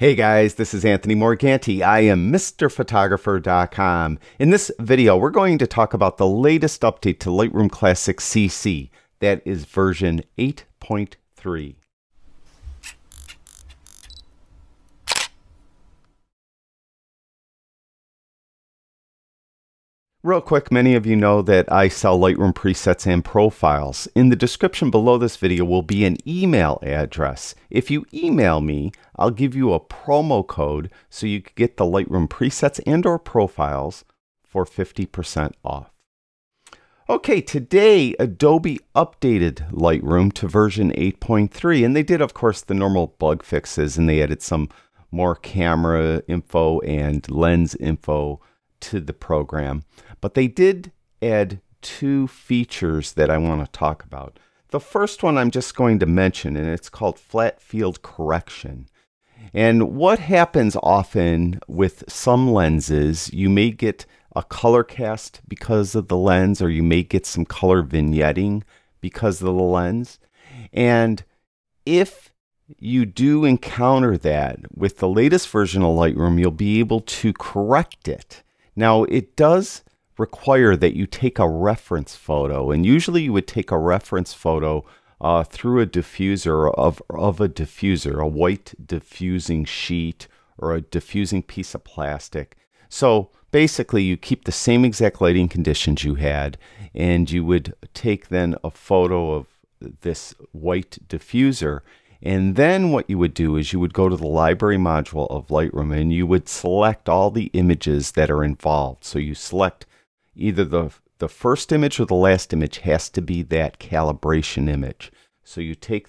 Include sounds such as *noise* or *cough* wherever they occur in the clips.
Hey guys, this is Anthony Morganti. I am MrPhotographer.com. In this video, we're going to talk about the latest update to Lightroom Classic CC. That is version 8.3. Real quick, many of you know that I sell Lightroom presets and profiles. In the description below this video will be an email address. If you email me, I'll give you a promo code so you can get the Lightroom presets and or profiles for 50% off. Okay, today Adobe updated Lightroom to version 8.3 and they did of course the normal bug fixes and they added some more camera info and lens info to the program. But they did add two features that I want to talk about. The first one I'm just going to mention, and it's called flat field correction. And what happens often with some lenses, you may get a color cast because of the lens, or you may get some color vignetting because of the lens. And if you do encounter that with the latest version of Lightroom, you'll be able to correct it. Now, it does require that you take a reference photo, and usually you would take a reference photo uh, through a diffuser of, of a diffuser, a white diffusing sheet or a diffusing piece of plastic. So basically, you keep the same exact lighting conditions you had, and you would take then a photo of this white diffuser and then what you would do is you would go to the library module of Lightroom and you would select all the images that are involved. So you select either the, the first image or the last image has to be that calibration image. So you take,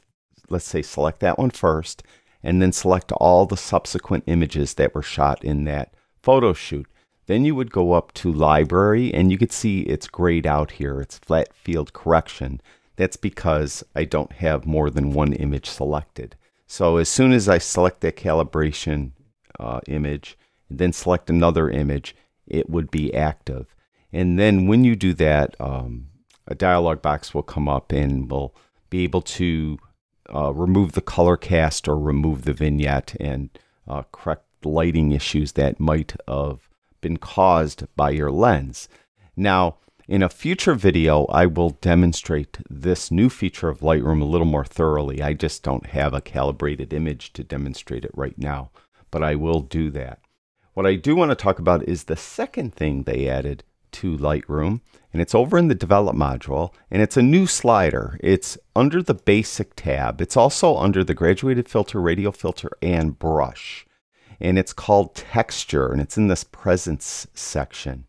let's say, select that one first and then select all the subsequent images that were shot in that photo shoot. Then you would go up to library and you could see it's grayed out here. It's flat field correction. That's because I don't have more than one image selected. So as soon as I select that calibration uh, image, and then select another image, it would be active. And then when you do that, um, a dialog box will come up and we'll be able to uh, remove the color cast or remove the vignette and uh, correct lighting issues that might have been caused by your lens. Now, in a future video, I will demonstrate this new feature of Lightroom a little more thoroughly. I just don't have a calibrated image to demonstrate it right now, but I will do that. What I do want to talk about is the second thing they added to Lightroom, and it's over in the Develop module, and it's a new slider. It's under the Basic tab. It's also under the Graduated Filter, Radial Filter, and Brush. And it's called Texture, and it's in this Presence section.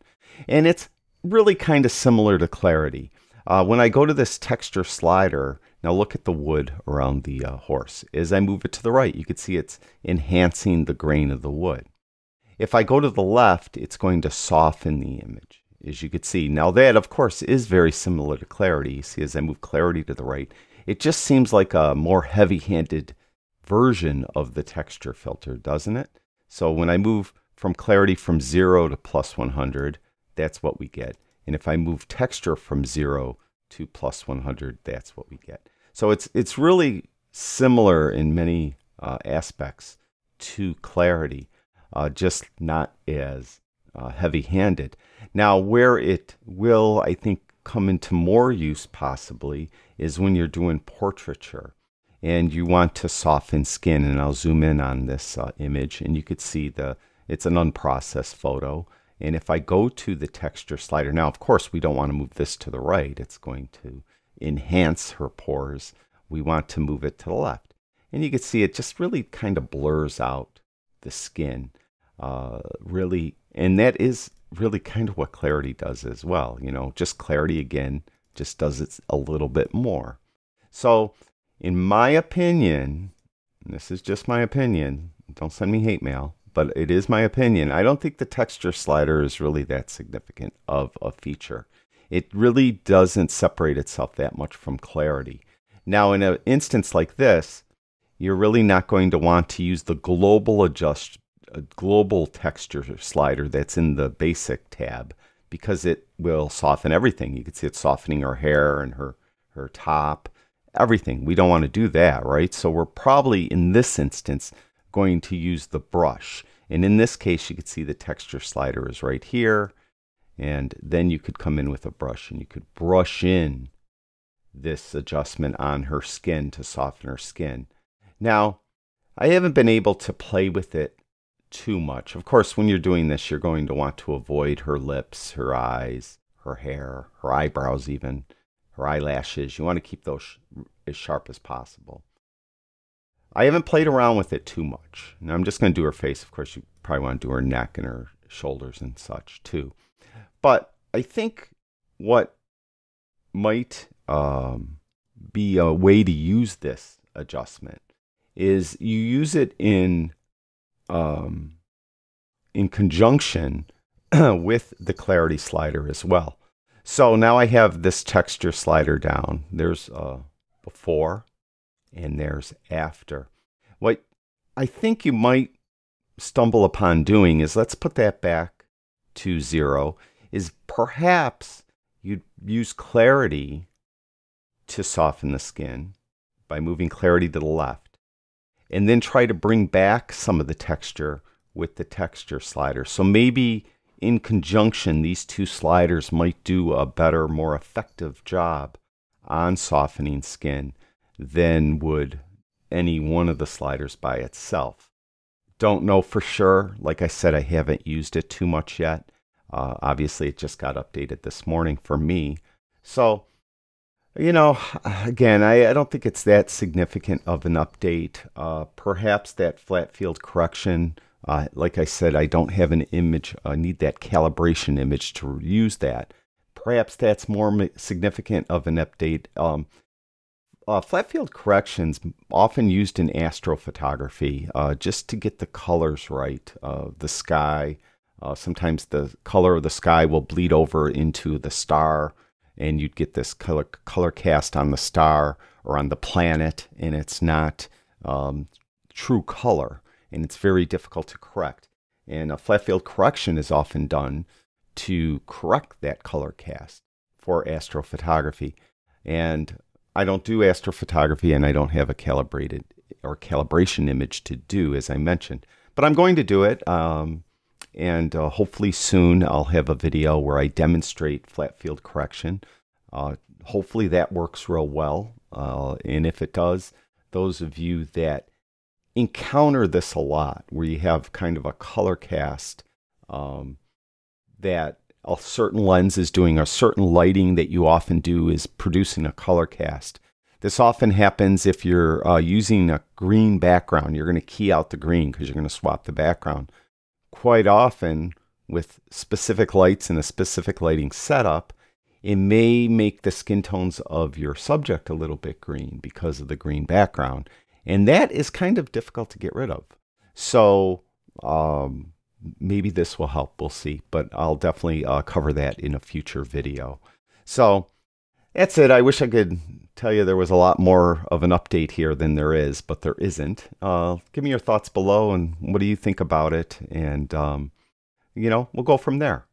And it's really kind of similar to clarity. Uh, when I go to this texture slider, now look at the wood around the uh, horse. As I move it to the right, you can see it's enhancing the grain of the wood. If I go to the left, it's going to soften the image, as you can see. Now that, of course, is very similar to clarity. You see, as I move clarity to the right, it just seems like a more heavy-handed version of the texture filter, doesn't it? So when I move from clarity from 0 to plus 100, that's what we get. And if I move texture from 0 to plus 100, that's what we get. So it's, it's really similar in many uh, aspects to clarity, uh, just not as uh, heavy-handed. Now, where it will, I think, come into more use possibly is when you're doing portraiture and you want to soften skin. And I'll zoom in on this uh, image and you could see the it's an unprocessed photo. And if I go to the texture slider, now of course we don't want to move this to the right. It's going to enhance her pores. We want to move it to the left. And you can see it just really kind of blurs out the skin. Uh, really, and that is really kind of what clarity does as well. You know, just clarity again just does it a little bit more. So, in my opinion, this is just my opinion, don't send me hate mail but it is my opinion. I don't think the texture slider is really that significant of a feature. It really doesn't separate itself that much from clarity. Now, in an instance like this, you're really not going to want to use the global adjust uh, global texture slider that's in the basic tab because it will soften everything. You can see it softening her hair and her her top, everything. We don't want to do that, right? So we're probably in this instance going to use the brush. And in this case, you could see the texture slider is right here. And then you could come in with a brush and you could brush in this adjustment on her skin to soften her skin. Now, I haven't been able to play with it too much. Of course, when you're doing this, you're going to want to avoid her lips, her eyes, her hair, her eyebrows, even her eyelashes. You want to keep those as sharp as possible. I haven't played around with it too much. Now I'm just going to do her face. Of course, you probably want to do her neck and her shoulders and such too. But I think what might um, be a way to use this adjustment is you use it in um, in conjunction *clears throat* with the clarity slider as well. So now I have this texture slider down. There's uh, before and there's after. What I think you might stumble upon doing is let's put that back to zero, is perhaps you'd use clarity to soften the skin by moving clarity to the left. And then try to bring back some of the texture with the texture slider. So maybe in conjunction, these two sliders might do a better, more effective job on softening skin than would any one of the sliders by itself. Don't know for sure. Like I said, I haven't used it too much yet. Uh, obviously, it just got updated this morning for me. So, you know, again, I, I don't think it's that significant of an update. Uh, perhaps that flat field correction, uh, like I said, I don't have an image, I need that calibration image to use that. Perhaps that's more significant of an update. Um, uh, flat field corrections often used in astrophotography uh, just to get the colors right of the sky. Uh, sometimes the color of the sky will bleed over into the star, and you'd get this color color cast on the star or on the planet, and it's not um, true color, and it's very difficult to correct. And a flat field correction is often done to correct that color cast for astrophotography. And I don't do astrophotography and I don't have a calibrated or calibration image to do, as I mentioned. But I'm going to do it. Um, and uh, hopefully soon I'll have a video where I demonstrate flat field correction. Uh, hopefully that works real well. Uh, and if it does, those of you that encounter this a lot, where you have kind of a color cast um, that a certain lens is doing, a certain lighting that you often do is producing a color cast. This often happens if you're uh, using a green background. You're going to key out the green because you're going to swap the background. Quite often, with specific lights and a specific lighting setup, it may make the skin tones of your subject a little bit green because of the green background. And that is kind of difficult to get rid of. So, um, maybe this will help. We'll see. But I'll definitely uh, cover that in a future video. So that's it. I wish I could tell you there was a lot more of an update here than there is, but there isn't. Uh, give me your thoughts below and what do you think about it? And, um, you know, we'll go from there.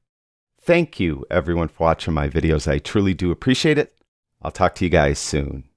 Thank you, everyone, for watching my videos. I truly do appreciate it. I'll talk to you guys soon.